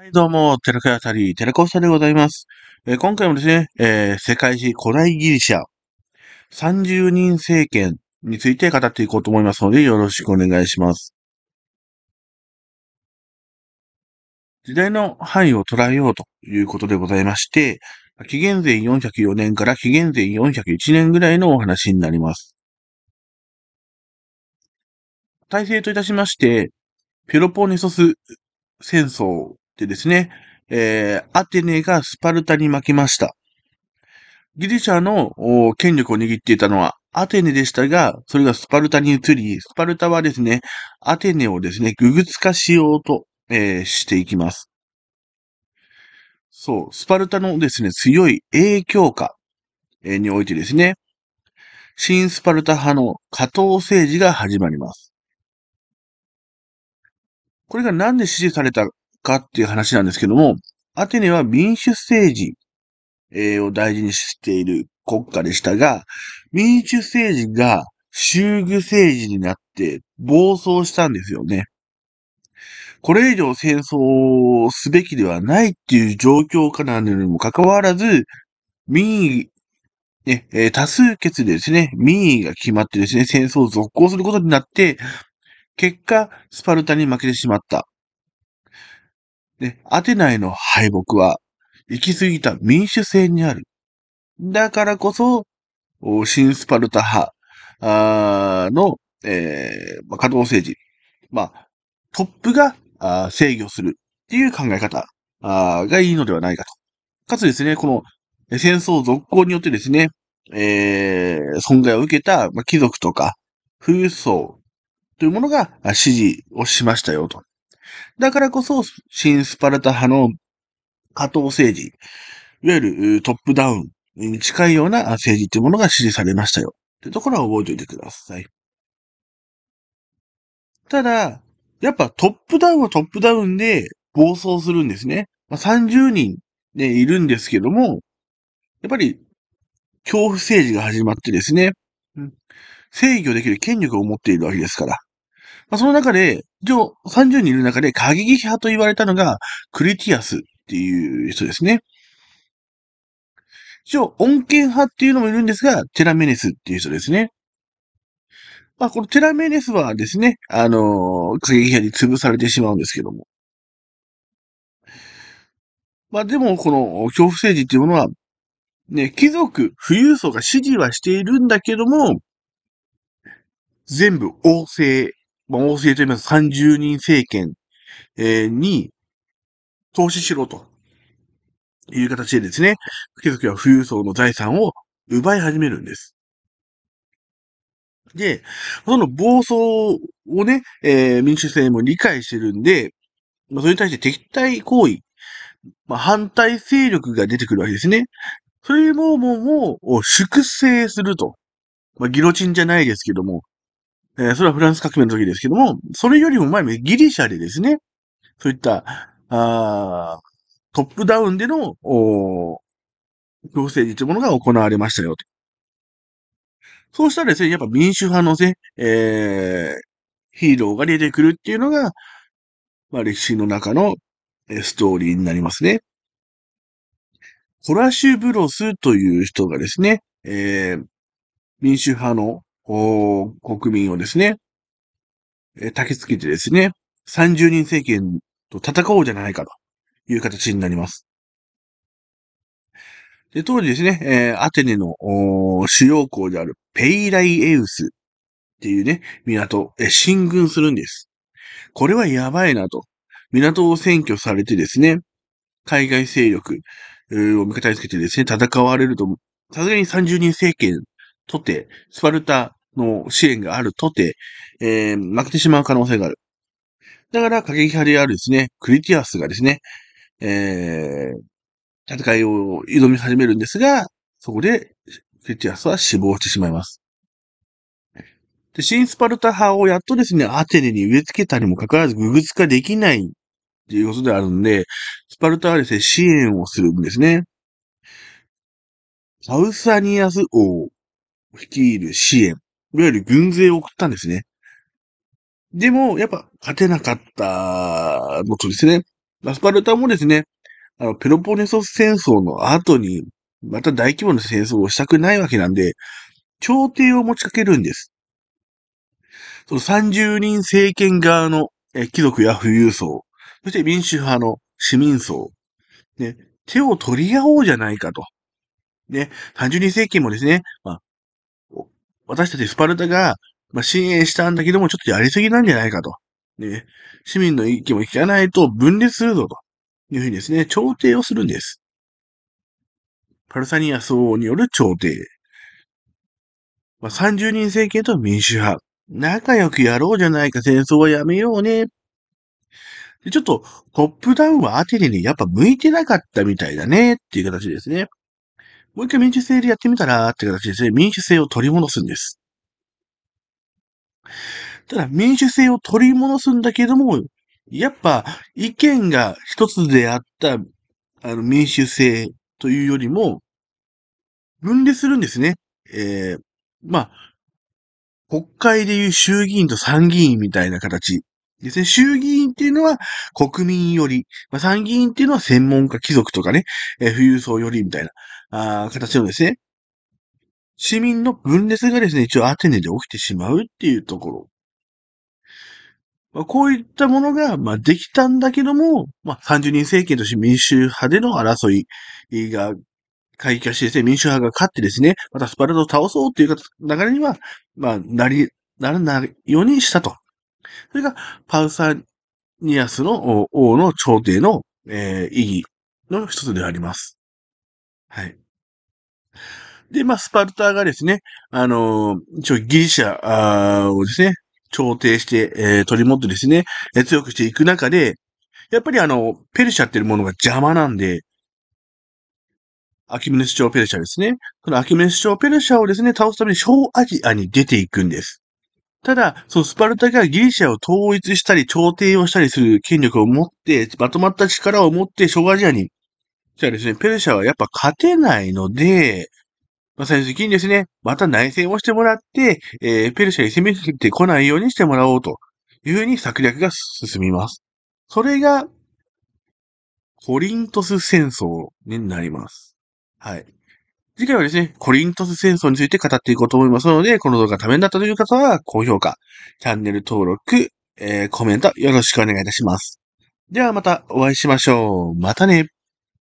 はい、どうも、寺川あたり、寺川さんでございます。えー今回もですね、えー世界史古代ギリシャ30人政権について語っていこうと思いますので、よろしくお願いします。時代の範囲を捉えようということでございまして、紀元前404年から紀元前401年ぐらいのお話になります。体制といたしまして、ペロポネソス戦争でですね、えーアテネがスパルタに負けました。ギリシャの権力を握っていたのはアテネでしたが、それがスパルタに移り、スパルタはですね、アテネをですね、具々化しようと、えーしていきます。そう、スパルタのですね、強い影響下においてですね、新スパルタ派の加藤政治が始まります。これがなんで支持されたかっていう話なんですけども、アテネは民主政治を大事にしている国家でしたが、民主政治が衆議政治になって暴走したんですよね。これ以上戦争をすべきではないっていう状況下なのにもかかわらず、民意、ね、多数決でですね、民意が決まってですね、戦争を続行することになって、結果、スパルタに負けてしまった。ね、アテナへの敗北は、行き過ぎた民主制にある。だからこそ、新スパルタ派あの、えーまあ、稼働政治。まあ、トップがあ制御するっていう考え方あがいいのではないかと。かつですね、この戦争続行によってですね、えー損害を受けた、まあ、貴族とか富裕層というものが支持をしましたよと。だからこそ、新スパルタ派の加藤政治、いわゆるトップダウンに近いような政治というものが支持されましたよ。というところは覚えておいてください。ただ、やっぱトップダウンはトップダウンで暴走するんですね。まあ、30人、ね、いるんですけども、やっぱり恐怖政治が始まってですね、うん制御できる権力を持っているわけですから。まあ、その中で、一応30人いる中で過激派と言われたのがクリティアスっていう人ですね。一応、恩恵派っていうのもいるんですが、テラメネスっていう人ですね。まあ、このテラメネスはですね、あのー過激派に潰されてしまうんですけども。まあ、でも、この恐怖政治っていうものは、ね、貴族、富裕層が支持はしているんだけども、全部王政、まあ、王政と言います30人政権、えーに投資しろという形でですね、貴族や富裕層の財産を奪い始めるんです。で、その暴走をね、えー民主制も理解してるんで、まあ、それに対して敵対行為、まあ、反対勢力が出てくるわけですね。それももう、もう、粛清すると。まあ、ギロチンじゃないですけども、えーそれはフランス革命の時ですけども、それよりも前にギリシャでですね、そういった、あトップダウンでの、お行政治というものが行われましたよと。そうしたらですね、やっぱ民主派のね、えーヒーローが出てくるっていうのが、まあ歴史の中のストーリーになりますね。ホラシュブロスという人がですね、えー民主派のおー国民をですね、えー焚きつけてですね、30人政権と戦おうじゃないかという形になります。で、当時ですね、えーアテネの主要港であるペイライエウスっていうね、港、えー進軍するんです。これはやばいなと。港を占拠されてですね、海外勢力を味方につけてですね、戦われると、さすがに30人政権とて、スパルタの支援があるとて、えー負けてしまう可能性がある。だから、過激派であるですね、クリティアスがですね、えー戦いを挑み始めるんですが、そこで、クリティアスは死亡してしまいます。で、新スパルタ派をやっとですね、アテネに植え付けたにもかかわらず、具々化できないっていうことであるんで、スパルタはですね、支援をするんですね。サウサニアス王を率いる支援。いわゆる軍勢を送ったんですね。でも、やっぱ勝てなかったのとですね、まあ、スパルタもですね、あの、ペロポネソス戦争の後に、また大規模な戦争をしたくないわけなんで、朝廷を持ちかけるんです。その30人政権側の貴族や富裕層、そして民主派の市民層、ね、手を取り合おうじゃないかと。ね、30人政権もですね、まあ、私たちスパルタが、まあ、支援したんだけども、ちょっとやりすぎなんじゃないかと。ね、市民の意見も聞かないと分裂するぞと。いうふうにですね、調停をするんです。パルサニア総による調停。まあ、30人政権と民主派。仲良くやろうじゃないか、戦争はやめようね。でちょっと、トップダウンはアテネにやっぱ向いてなかったみたいだねっていう形ですね。もう一回民主制でやってみたらって形ですね、民主制を取り戻すんです。ただ、民主制を取り戻すんだけども、やっぱ意見が一つであったあの民主制というよりも、分裂するんですね。えー、まあ、国会でいう衆議院と参議院みたいな形ですね。衆議院っていうのは国民より、まあ、参議院っていうのは専門家貴族とかね、えー、富裕層よりみたいなあ形のですね、市民の分裂がですね、一応アテネで起きてしまうっていうところ。まあ、こういったものが、まあ、できたんだけども、まあ、30人政権として民主派での争いが会議化してですね、民主派が勝ってですね、またスパルタを倒そうという流れには、まあ、なり、ならないようにしたと。それが、パウサニアスの王の朝廷の、えー、意義の一つであります。はい。で、まあ、スパルタがですね、あのー、一応ギリシャをですね、調停して、えー、取り持ってですね、えー、強くしていく中で、やっぱりあの、ペルシャっていうものが邪魔なんで、アキメネス朝ペルシャですね。このアキメネス朝ペルシャをですね、倒すために小アジアに出ていくんです。ただ、そのスパルタがギリシャを統一したり、調停をしたりする権力を持って、まとまった力を持って小アジアに、じゃあですね、ペルシャはやっぱ勝てないので、まあ、最終的にですね、また内戦をしてもらって、えー、ペルシャに攻めてこないようにしてもらおうというふうに策略が進みます。それが、コリントス戦争になります。はい。次回はですね、コリントス戦争について語っていこうと思いますので、この動画がためになったという方は、高評価、チャンネル登録、えー、コメントよろしくお願いいたします。ではまたお会いしましょう。またね。